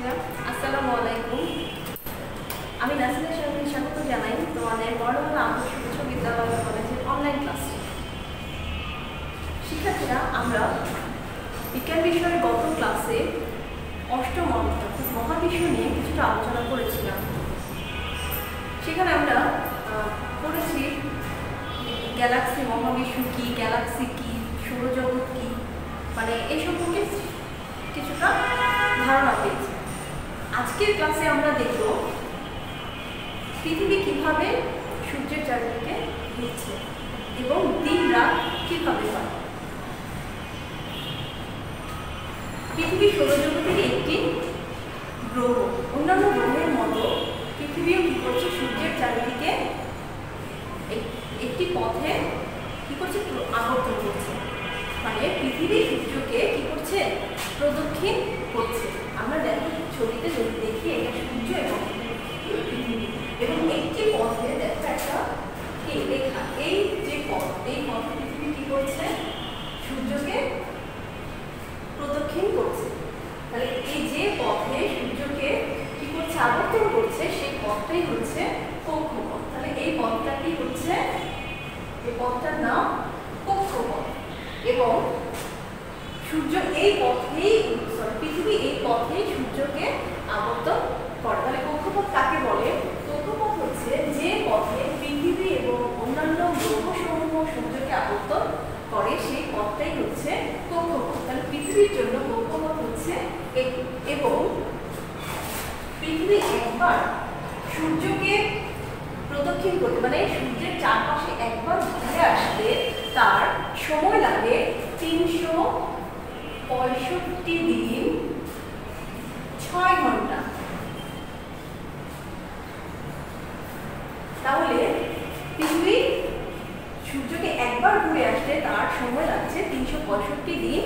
শিক্ষার্থীরা আসসালামু আলাইকুম। আমি জানাই তোমাদের কলেজের অনলাইন আমরা বিজ্ঞান বিষয়ের ক্লাসে অষ্টম মহাবিশ্ব নিয়ে কিছুটা আলোচনা করেছিলাম। সেখানে আমরা গ্যালাক্সি মহাবিশ্ব কি গ্যালাক্সি কি, সৌরজগৎ কি মানে এই সম্পর্কে কিছুটা ধারণা পেয়েছি। আজকের ক্লাসে আমরা দেখব পৃথিবী কীভাবে সূর্যের চারিদিকে ঘুরছে এবং দিন রাত কীভাবে হয়। পৃথিবী সৌরজগতের একটি গ্রহ। অন্যান্য গ্রহের মতো পথ সূর্যকে কি করছে? আবর্তন করছে, সেই পথটাই হচ্ছে কক্ষপথ। তাহলে এই পথটা হচ্ছে? এই পথটার নাম কক্ষপথ। এবং সূর্য এই পথেই সরি পৃথিবী এই পথেই সূর্যকে আবর্তন করে তাহলে কক্ষপথ কাকে বলে কক্ষপথ হচ্ছে যে পথে পৃথিবী এবং অন্যান্য গ্রহসমূহ সূর্যকে আবর্তন করে সেই পথটাই হচ্ছে কক্ষপথ তাহলে জন্য কক্ষপথ হচ্ছে? এবং পৃথিবী একবার সূর্যকে প্রদক্ষিণ করতে মানে সূর্যের চারপাশে একবার ঘুরে আসতে তার সময় লাগে তিনশো পঁয়ষট্টি দিন ছয় ঘণ্টা। তাহলে পৃথিবী সূর্যকে একবার ঘুরে আসতে তার সময় লাগছে তিনশো পঁয়ষট্টি দিন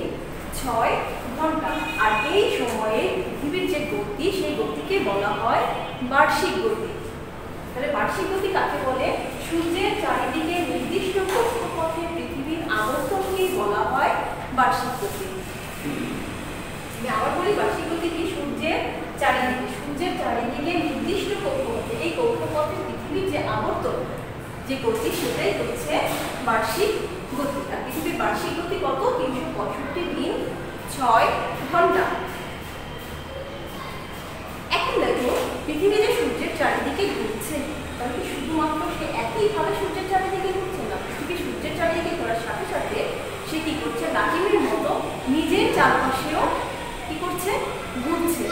ছয় ঘণ্টা। আর এই সময়ে পৃথিবীর যে গতি, সেই গতিকে বলা হয় বার্ষিক গতি। তাহলে বার্ষিক গতি কাকে বলে? সূর্যের চারিদিকে নির্দিষ্ট কক্ষপথে পৃথিবীর আবর্তনকেই বলা হয় বার্ষিক গতি। আবার বলি, বার্ষিক গতি কি? সূর্যের চারিদিকে। সূর্যের চারিদিকে নির্দিষ্ট কক্ষপথে, এই কক্ষপথে পৃথিবীর যে আবর্তন, যে গতি, সেটাই হচ্ছে বার্ষিক গতি। আর পৃথিবীর বার্ষিক গতি কত? তিনশো পঁয়ষট্টি ছয় ঘণ্টা। এখন দেখো, পৃথিবী যে সূর্যের চারিদিকে ঘুরছে, তাহলে শুধুমাত্র সে একইভাবে সূর্যের চারিদিকে ঘুরছে না? পৃথিবী সূর্যের চারিদিকে ঘোরার সাথে সাথে সে কি করছে? লাকিমের মতো নিজের চারপাশেও কি করছে? ঘুরছে।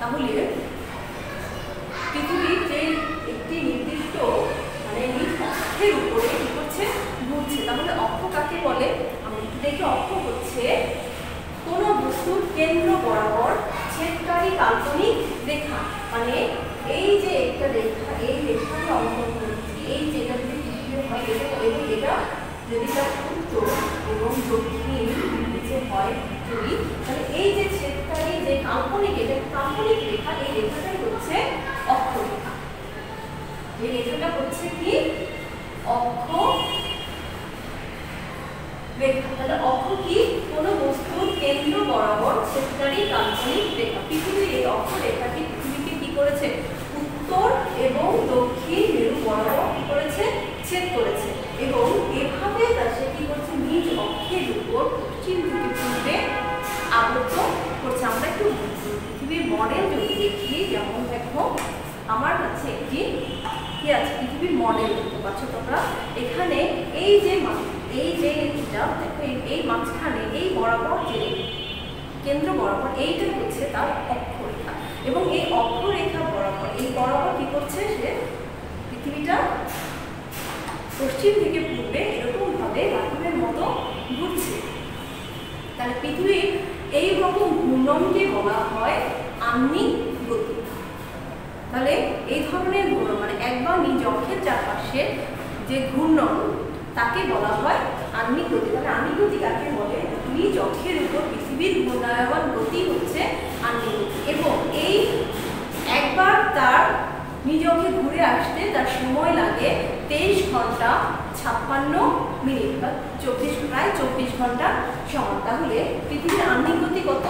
তাহলে পৃথিবীর যে একটি নির্দিষ্ট মানে নিজ অক্ষের উপরে কি করছে? ঘুরছে। তাহলে অক্ষ কাকে বলে? আমরা দেখি অক্ষ হচ্ছে বস্তুর কেন্দ্র বরাবর ছেদকারী কাল্পনিক রেখা। মানে এই যে একটা রেখা, এই রেখাকে অঙ্কন করছি এই যেটা যদি তৃতীয় হয় এবং এটা যদি তার উত্তর এবং দক্ষিণ নিচে হয়, যদি, তাহলে এই যে ছেদকারী যে কাল্পনিক, এটা কাল্পনিক রেখা, এই রেখাটাই হচ্ছে অক্ষরেখা এই রেখাটা হচ্ছে কি অক্ষ রেখা তাহলে অক্ষ কি কোনো বস্তুর কেন্দ্র বরাবর ছেদকারী কাল্পনিক রেখা পৃথিবীর এই অক্ষ রেখাটি পৃথিবীকে কি করেছে উত্তর এবং দক্ষিণ মেরু বরাবর কি করেছে ছেদ করেছে এবং এভাবে তা সে কি করছে নিজ অক্ষের উপর পশ্চিম থেকে পূর্বে আবদ্ধ করছে আমরা একটু পৃথিবীর মডেল যদি দেখি যেমন দেখো আমার কাছে একটি কি আছে পৃথিবীর মডেল দেখতে পাচ্ছ তোমরা এখানে এই যে এই যে এটা এই- মাঝখানে, এই বরাবর যে কেন্দ্র বরাবর, এইটা হচ্ছে তার অক্ষরেখা। এবং এই অক্ষরেখা বরাবর, এই বরাবর কি করছে সে? পৃথিবীটা পশ্চিম থেকে পূর্বে এরকম ভাবে রাহুলের মতো ঘুরছে। তাহলে পৃথিবীর এই রকম ঘূর্ণনকে বলা হয় আহ্নিক গতি তাহলে এই ধরনের ঘূর্ণন মানে একবার নিজ অক্ষের চারপাশে যে ঘূর্ণন তাকে বলা হয় আহ্নিক গতি। তাহলে আহ্নিক গতি কাকে বলে? নিজ অক্ষের উপর পৃথিবীর ঘূর্ণায়মান গতি হচ্ছে আহ্নিক গতি। এবং এই একবার তার নিজ অক্ষে ঘুরে আসতে তার সময় লাগে তেইশ ঘণ্টা ছাপ্পান্ন মিনিট বা চব্বিশ, প্রায় চব্বিশ ঘণ্টা সময়। তাহলে পৃথিবীর আহ্নিক গতি কত?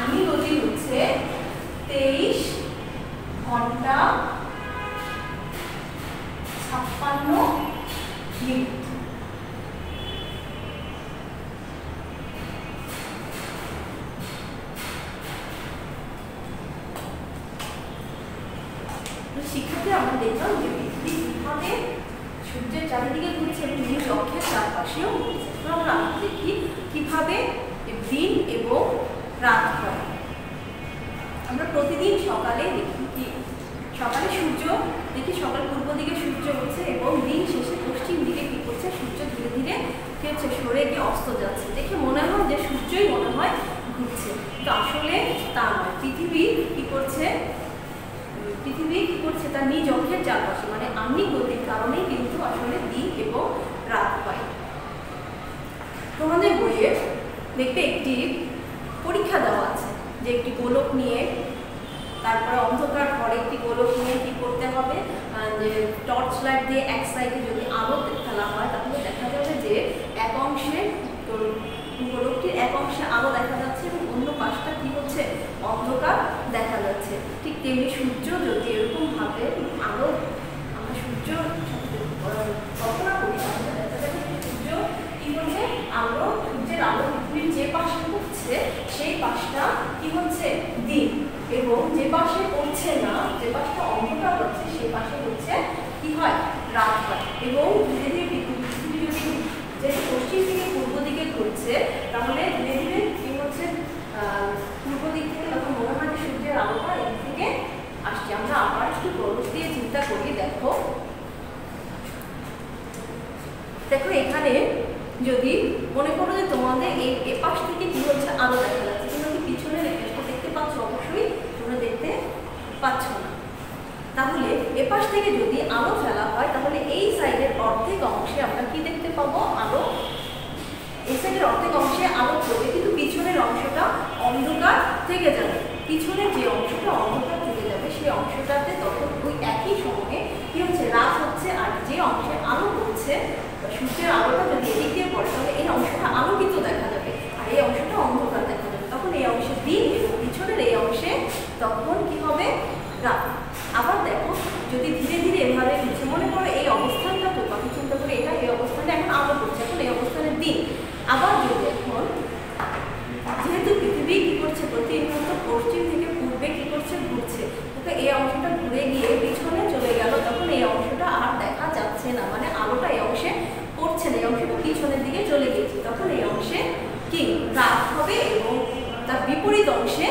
আগ্নি গতি হচ্ছে তেইশ ঘণ্টা ছাপ্পান্ন শিক্ষার্থী আমরা দেখলাম যে পৃথিবী কীভাবে সূর্যের চারিদিকে ঘুরছে এবং নিজ অক্ষের চারপাশেও ঘুরছে। আমরা দেখি কীভাবে দিন এবং রাত হয়। আমরা প্রতিদিন সকালে দেখি সকালে সূর্য, দেখি সকাল পূর্ব দিকে সূর্য উঠছে এবং দিন শেষে পশ্চিম দিকে কি করছে? সূর্য ধীরে ধীরে কি হচ্ছে? সরে গিয়ে অস্ত যাচ্ছে। দেখে মনে হয় যে সূর্যই মনে হয় ঘুরছে। কিন্তু আসলে তা নয়। পৃথিবী কি করছে? পৃথিবী কি করছে? তার নিজ অক্ষের চারপাশে। মানে আমি গতির কারণেই কিন্তু আসলে দিন এবং রাত হয়। তোমাদের বইয়ে দেখবে একটি পরীক্ষা দেওয়া আছে যে একটি গোলক নিয়ে তারপরে অন্ধকার ঘরে একটি গোলক নিয়ে কি করতে হবে? যে টর্চ লাইট দিয়ে এক সাইডে যদি আলো ফেলা হয়, তাহলে দেখা যাবে যে এক অংশে গোলকটির এক অংশে আলো দেখা যাচ্ছে এবং অন্য পাশটা কি হচ্ছে? অন্ধকার দেখা যাচ্ছে। ঠিক তেমনি সূর্য যদি এরকমভাবে আলো আমরা সূর্য কল্পনা করি তাহলে দেখা যাবে সূর্য কি হচ্ছে আলো সূর্যের আলো পৃথিবীর যে পাশে পড়ছে সেই পাশটা কি হচ্ছে দিন এবং যে পাশে পড়ছে না, যে পাশটা অন্ধকার হচ্ছে সেই পাশে হচ্ছে কি হয়? রাত হয় এবং ধীরে ধীরে পৃথিবী যদি যে পশ্চিম থেকে পূর্ব দিকে ঘুরছে, তাহলে ধীরে ধীরে কি হচ্ছে? পূর্ব দিক থেকে তখন মনে হয় সূর্যের আলোটা এদিক থেকে আসছে। আমরা আবার একটু বরফ দিয়ে চিন্তা করি, দেখো। দেখো এখানে যদি মনে করো যে তোমাদের এই এপাশ থেকে কি হচ্ছে, আলো দেখা যাচ্ছে তোমরা কি পিছনের রেখাটা দেখতে পাচ্ছ অবশ্যই তোমরা দেখতে পাচ্ছ না এপাশ থেকে যদি আলো ফেলা হয়, তাহলে এই সাইডের অর্ধেক অংশে আমরা কি দেখতে পাবো? আলো। এই সাইডের অর্ধেক অংশে আলো পড়বে, কিন্তু পিছনের অংশটা অন্ধকার থেকে যাবে। পিছনের যে অংশটা অন্ধকার থেকে যাবে, সেই অংশটাতে তখন ওই একই সময়ে কি হচ্ছে? রাত হচ্ছে, আর যে অংশে আলো পড়ছে সূর্যের আলোটা যদি এদিক দিয়ে পড়ে তাহলে এই অংশটা আলোকিত দেখা যাবে আর এই অংশটা অন্ধকার দেখা যাবে তখন এই অংশে দিন এবং পিছনের এই অংশে তখন কি হবে রাত আবার দেখো যদি ধীরে ধীরে এভাবে ঘুরছে মনে করো এই অবস্থানটা তো কথা চিন্তা করে এটা এই অবস্থানে এখন আলো পড়ছে এখন এই অবস্থানে দিন আবার যদি এখন যেহেতু পৃথিবী কি করছে প্রতিনিয়ত পশ্চিম থেকে পূর্বে কি করছে ঘুরছে তো এই অংশটা ঘুরে গিয়ে পিছনে চলে গেল তখন এই অংশটা আর দেখা যাচ্ছে না মানে আলোটা এই অংশে পড়ছে না এই অংশটা পিছনের দিকে চলে গিয়েছে তখন এই অংশে কি রাত হবে এবং তার বিপরীত অংশে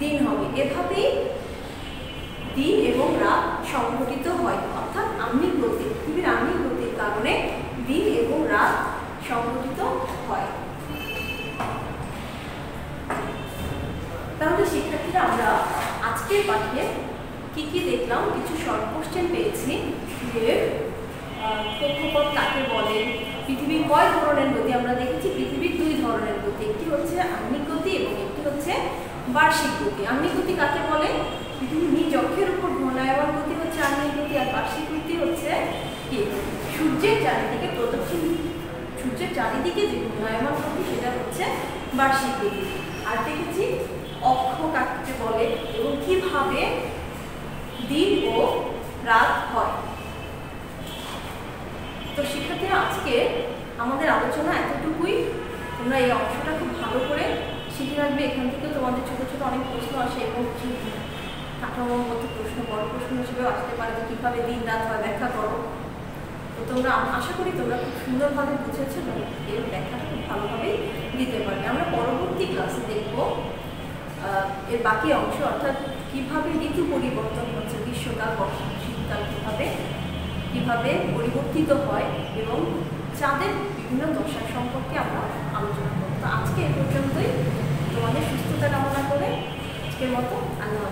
দিন হবে এভাবেই এবং সংঘটিত হয়। অর্থাৎ আম্নিক গতি, পৃথিবীর আম্নিক গতির কারণে দিন এবং রাত সংঘটিত হয়। তাহলে শিক্ষার্থীরা, আমরা আজকের পাঠে কি কি দেখলাম? কিছু শর্ট কোশ্চেন পেয়েছি যে কক্ষপথ কাকে বলে? পৃথিবীর কয় ধরনের গতি? আমরা দেখেছি পৃথিবীর দুই ধরনের গতি। একটি হচ্ছে আহ্নিক গতি এবং একটি হচ্ছে বার্ষিক গতি। আহ্নিক গতি কাকে বলে? নিজ অক্ষের উপর ঘূর্ণায়মান গতি হচ্ছে আহ্নিক গতি আর বার্ষিক গতি হচ্ছে কি? সূর্যের চারিদিকে প্রদক্ষিণ, সূর্যের চারিদিকে যে ঘূর্ণায়মান গতি, সেটা হচ্ছে বার্ষিক গতি। আর দেখেছি অক্ষ কাকে বলে এবং কীভাবে দিন ও রাত হয়। তো শিক্ষার্থীরা আজকে আমাদের আলোচনা এতটুকুই। তোমরা এই অংশটা খুব ভালো করে শিখে রাখবে। এখান থেকে তোমাদের ছোট ছোট অনেক প্রশ্ন আসে এবং কাঠামোর মধ্যে প্রশ্ন, বড় প্রশ্ন হিসেবেও আসতে পারে যে কীভাবে দিন রাত হয়, ব্যাখ্যা করো। তো তোমরা, আশা করি তোমরা খুব সুন্দরভাবে বুঝেছ এবং এর ব্যাখ্যাটা খুব ভালোভাবেই দিতে পারবে। আমরা পরবর্তী ক্লাসে দেখব এর বাকি অংশ, অর্থাৎ কীভাবে ঋতু পরিবর্তন হচ্ছে, গ্রীষ্মকাল, বর্ষা, শীতকাল কীভাবে কীভাবে পরিবর্তিত হয় এবং চাঁদের বিভিন্ন দশা সম্পর্কে আমরা আলোচনা করব। তো আজকে এ পর্যন্তই। তোমাদের সুস্থতা কামনা করে আজকের মতো আল্লাহ